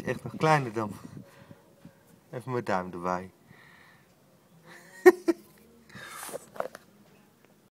is echt nog kleiner dan... Even mijn duim erbij.